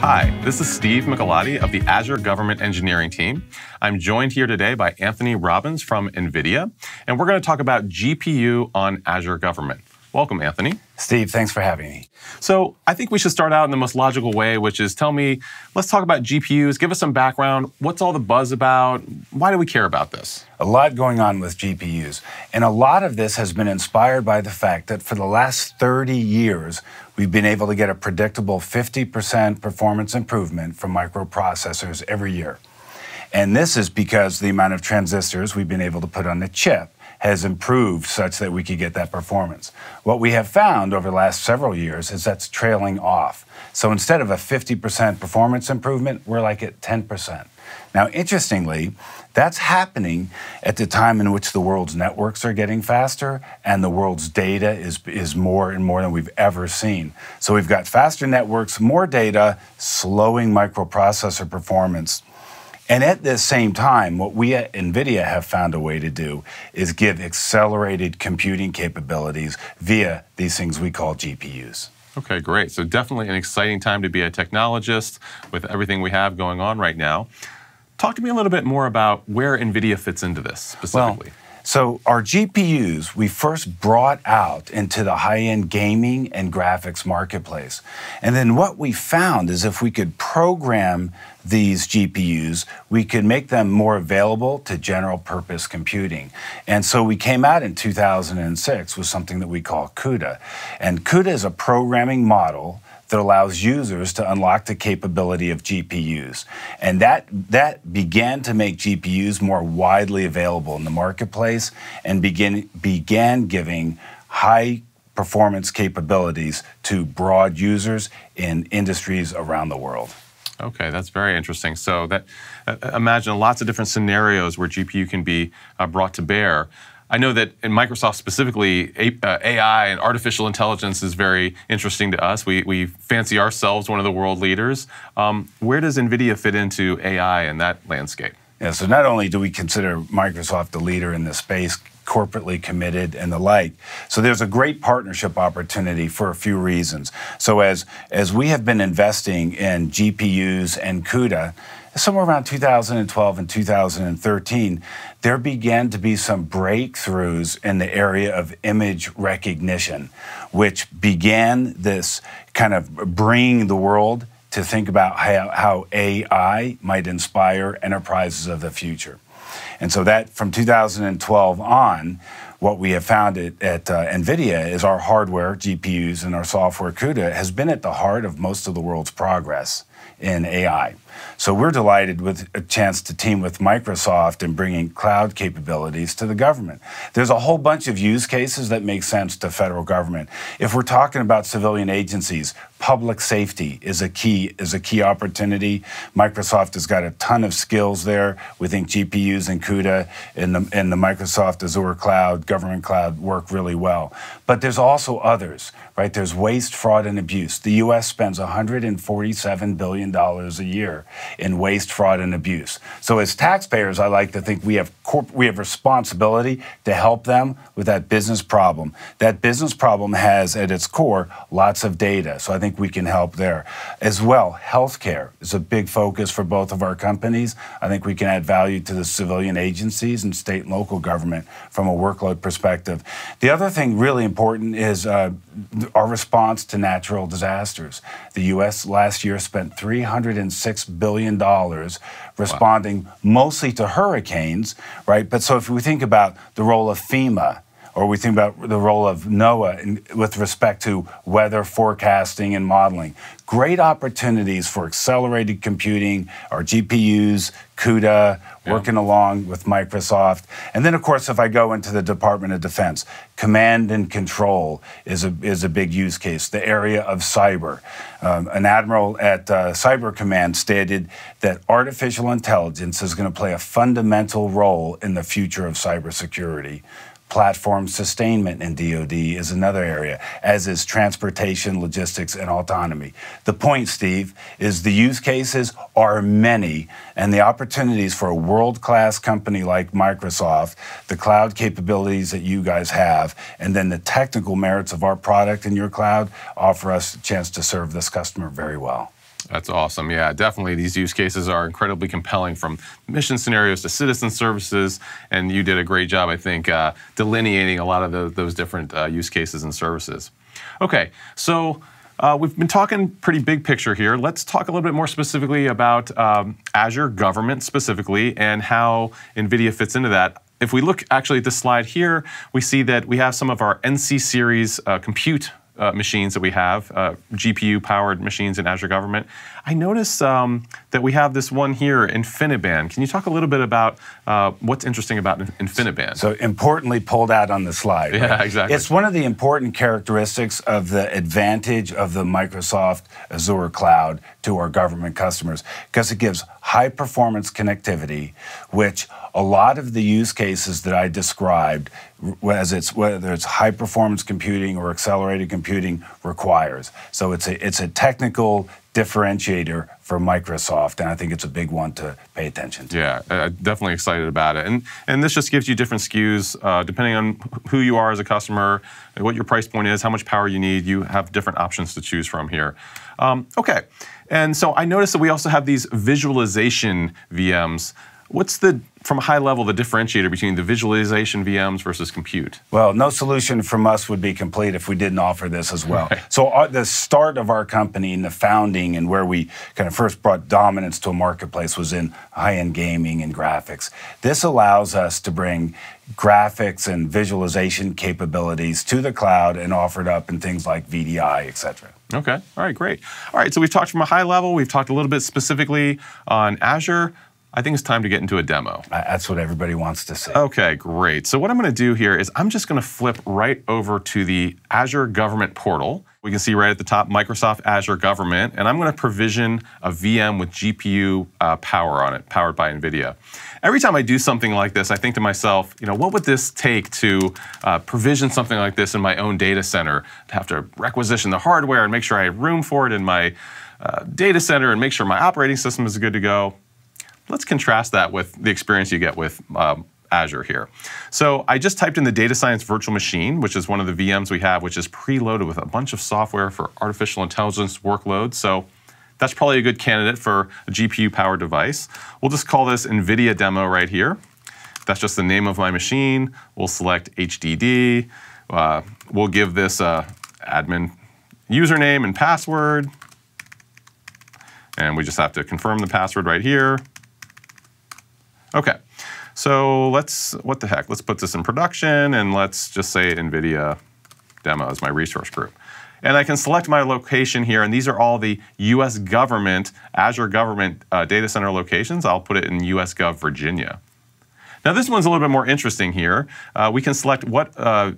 Hi, this is Steve Michelotti of the Azure Government Engineering Team. I'm joined here today by Anthony Robbins from NVIDIA, and we're going to talk about GPU on Azure Government. Welcome, Anthony. Steve, thanks for having me. So, I think we should start out in the most logical way, which is tell me, let's talk about GPUs. Give us some background. What's all the buzz about? Why do we care about this? A lot going on with GPUs. And a lot of this has been inspired by the fact that for the last 30 years, we've been able to get a predictable 50% performance improvement from microprocessors every year. And this is because the amount of transistors we've been able to put on the chip has improved such that we could get that performance. What we have found over the last several years is that's trailing off. So instead of a 50% performance improvement, we're like at 10%. Now, interestingly, that's happening at the time in which the world's networks are getting faster and the world's data is, is more and more than we've ever seen. So we've got faster networks, more data, slowing microprocessor performance. And at the same time, what we at NVIDIA have found a way to do is give accelerated computing capabilities via these things we call GPUs. Okay, great. So, definitely an exciting time to be a technologist with everything we have going on right now. Talk to me a little bit more about where NVIDIA fits into this specifically. Well, so our GPUs we first brought out into the high-end gaming and graphics marketplace. And then what we found is if we could program these GPUs, we could make them more available to general purpose computing. And so we came out in 2006 with something that we call CUDA. And CUDA is a programming model that allows users to unlock the capability of GPUs. And that, that began to make GPUs more widely available in the marketplace and begin, began giving high performance capabilities to broad users in industries around the world. Okay, that's very interesting. So that uh, imagine lots of different scenarios where GPU can be uh, brought to bear. I know that in Microsoft specifically, AI uh, and artificial intelligence is very interesting to us. We, we fancy ourselves one of the world leaders. Um, where does NVIDIA fit into AI in that landscape? Yeah, so not only do we consider Microsoft the leader in this space, corporately committed and the like. So there's a great partnership opportunity for a few reasons. So as as we have been investing in GPUs and CUDA, somewhere around 2012 and 2013, there began to be some breakthroughs in the area of image recognition, which began this kind of bringing the world to think about how, how AI might inspire enterprises of the future. And so that from 2012 on, what we have found at, at uh, NVIDIA is our hardware, GPUs, and our software, CUDA, has been at the heart of most of the world's progress in AI. So we're delighted with a chance to team with Microsoft in bringing cloud capabilities to the government. There's a whole bunch of use cases that make sense to federal government. If we're talking about civilian agencies, public safety is a key is a key opportunity. Microsoft has got a ton of skills there. We think GPUs and CUDA and the, the Microsoft Azure cloud, government cloud work really well. But there's also others, right? There's waste, fraud, and abuse. The U.S. spends 147 billion dollars a year in waste, fraud, and abuse. So as taxpayers, I like to think we have we have responsibility to help them with that business problem. That business problem has at its core lots of data. So I think we can help there. As well, healthcare is a big focus for both of our companies. I think we can add value to the civilian agencies and state and local government from a workload perspective. The other thing really important is uh, our response to natural disasters. The U.S. last year spent $306 billion responding wow. mostly to hurricanes, right? But so if we think about the role of FEMA, or we think about the role of NOAA in, with respect to weather forecasting and modeling. Great opportunities for accelerated computing, our GPUs, CUDA, yeah. working along with Microsoft. And then, of course, if I go into the Department of Defense, command and control is a, is a big use case, the area of cyber. Um, an admiral at uh, Cyber Command stated that artificial intelligence is going to play a fundamental role in the future of cybersecurity. Platform sustainment in DoD is another area, as is transportation, logistics, and autonomy. The point, Steve, is the use cases are many, and the opportunities for a world class company like Microsoft, the cloud capabilities that you guys have, and then the technical merits of our product in your cloud offer us a chance to serve this customer very well. That's awesome. Yeah, definitely. These use cases are incredibly compelling from mission scenarios to citizen services. And you did a great job, I think, uh, delineating a lot of the, those different uh, use cases and services. Okay, so uh, we've been talking pretty big picture here. Let's talk a little bit more specifically about um, Azure government specifically and how NVIDIA fits into that. If we look actually at this slide here, we see that we have some of our NC series uh, compute machines that we have, uh, GPU powered machines in Azure Government. I noticed um, that we have this one here, InfiniBand. Can you talk a little bit about uh, what's interesting about InfiniBand? So, importantly pulled out on the slide. Right? Yeah, exactly. It's one of the important characteristics of the advantage of the Microsoft Azure cloud to our government customers because it gives high performance connectivity, which a lot of the use cases that I described, as it's whether it's high performance computing or accelerated computing, requires. So it's a it's a technical differentiator for Microsoft, and I think it's a big one to pay attention to. Yeah, uh, definitely excited about it, and and this just gives you different SKUs uh, depending on who you are as a customer, what your price point is, how much power you need. You have different options to choose from here. Um, okay, and so I noticed that we also have these visualization VMs. What's the from a high level, the differentiator between the visualization VMs versus compute? Well, no solution from us would be complete if we didn't offer this as well. Right. So, our, the start of our company and the founding and where we kind of first brought dominance to a marketplace was in high end gaming and graphics. This allows us to bring graphics and visualization capabilities to the cloud and offer it up in things like VDI, et cetera. Okay. All right, great. All right, so we've talked from a high level, we've talked a little bit specifically on Azure. I think it's time to get into a demo. That's what everybody wants to see. Okay, great. So what I'm going to do here is I'm just going to flip right over to the Azure Government portal. We can see right at the top Microsoft Azure Government, and I'm going to provision a VM with GPU uh, power on it, powered by NVIDIA. Every time I do something like this, I think to myself, you know, what would this take to uh, provision something like this in my own data center? To have to requisition the hardware and make sure I have room for it in my uh, data center and make sure my operating system is good to go. Let's contrast that with the experience you get with um, Azure here. So I just typed in the data science virtual machine, which is one of the VMs we have, which is preloaded with a bunch of software for artificial intelligence workloads. So that's probably a good candidate for a GPU powered device. We'll just call this NVIDIA demo right here. That's just the name of my machine. We'll select HDD. Uh, we'll give this a admin username and password. And we just have to confirm the password right here. Okay, so let's, what the heck, let's put this in production and let's just say NVIDIA demo is my resource group. And I can select my location here, and these are all the US government, Azure government uh, data center locations. I'll put it in US Gov Virginia. Now this one's a little bit more interesting here. Uh, we can select what uh,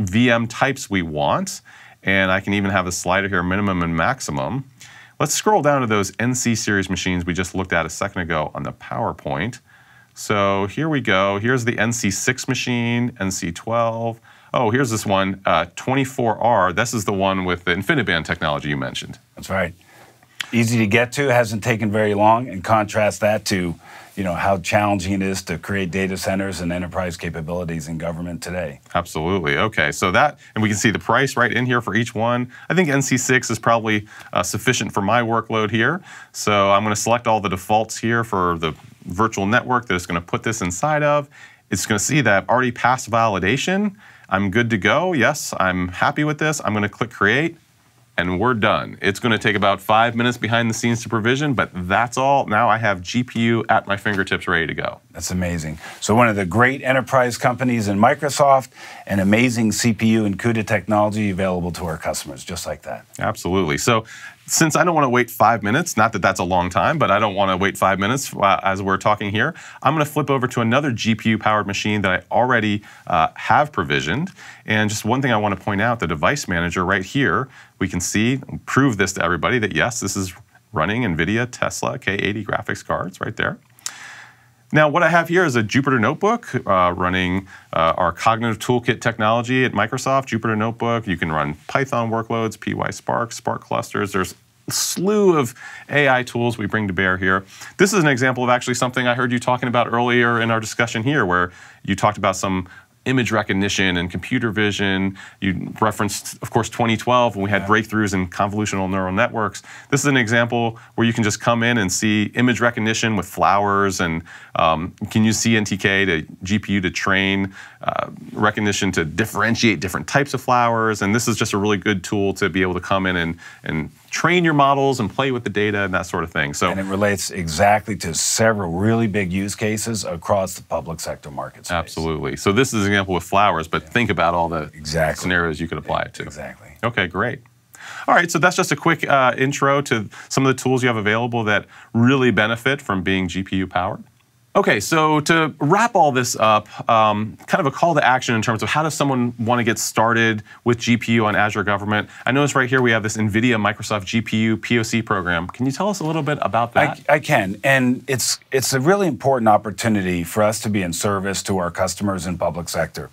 VM types we want, and I can even have a slider here, minimum and maximum. Let's scroll down to those NC series machines we just looked at a second ago on the PowerPoint. So here we go. Here's the NC6 machine, NC12. Oh, here's this one, uh, 24R. This is the one with the InfiniBand technology you mentioned. That's right. Easy to get to, hasn't taken very long, and contrast that to you know how challenging it is to create data centers and enterprise capabilities in government today. Absolutely. Okay, so that and we can see the price right in here for each one. I think NC6 is probably uh, sufficient for my workload here. So I'm going to select all the defaults here for the virtual network that it's going to put this inside of. It's going to see that I've already passed validation. I'm good to go. Yes, I'm happy with this. I'm going to click create and we're done. It's going to take about five minutes behind the scenes to provision, but that's all. Now I have GPU at my fingertips ready to go. That's amazing. So one of the great enterprise companies in Microsoft, and amazing GPU and CUDA technology available to our customers, just like that. Absolutely. So since I don't want to wait five minutes, not that that's a long time, but I don't want to wait five minutes uh, as we're talking here, I'm going to flip over to another GPU powered machine that I already uh, have provisioned. And just one thing I want to point out the device manager right here, we can see, prove this to everybody that yes, this is running NVIDIA Tesla K80 graphics cards right there. Now, what I have here is a Jupyter Notebook uh, running uh, our cognitive toolkit technology at Microsoft. Jupyter Notebook, you can run Python workloads, PySpark, Spark spark clusters. There's a slew of AI tools we bring to bear here. This is an example of actually something I heard you talking about earlier in our discussion here, where you talked about some image recognition and computer vision. You referenced, of course, 2012 when we had breakthroughs in convolutional neural networks. This is an example where you can just come in and see image recognition with flowers and um, can use CNTK to GPU to train uh, recognition to differentiate different types of flowers. And this is just a really good tool to be able to come in and, and train your models and play with the data and that sort of thing. So, and it relates exactly to several really big use cases across the public sector market space. Absolutely. So this is example with flowers, but yeah. think about all the exactly. scenarios you could apply it to. Exactly. Okay, great. All right, so that's just a quick uh, intro to some of the tools you have available that really benefit from being GPU powered. Okay, so to wrap all this up, um, kind of a call to action in terms of how does someone want to get started with GPU on Azure Government? I notice right here we have this NVIDIA Microsoft GPU POC program. Can you tell us a little bit about that? I, I can, and it's it's a really important opportunity for us to be in service to our customers in public sector,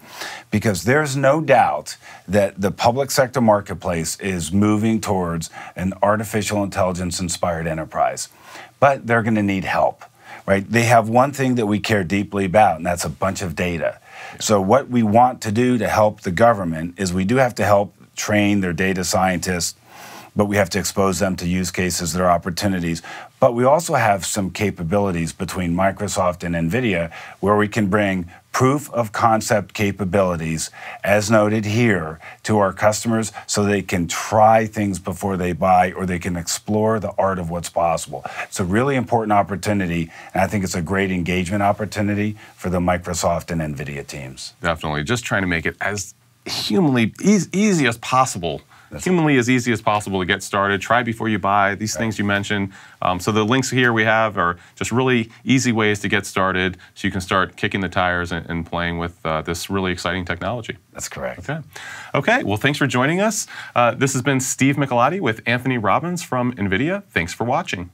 because there's no doubt that the public sector marketplace is moving towards an artificial intelligence inspired enterprise, but they're going to need help right? They have one thing that we care deeply about, and that's a bunch of data. So, what we want to do to help the government is we do have to help train their data scientists, but we have to expose them to use cases are opportunities. But we also have some capabilities between Microsoft and NVIDIA where we can bring proof of concept capabilities, as noted here, to our customers so they can try things before they buy or they can explore the art of what's possible. It's a really important opportunity, and I think it's a great engagement opportunity for the Microsoft and NVIDIA teams. Definitely. Just trying to make it as humanly easy, easy as possible that's humanly as easy as possible to get started. Try before you buy. These right. things you mentioned. Um, so the links here we have are just really easy ways to get started, so you can start kicking the tires and, and playing with uh, this really exciting technology. That's correct. Okay. Okay. Well, thanks for joining us. Uh, this has been Steve Michelotti with Anthony Robbins from NVIDIA. Thanks for watching.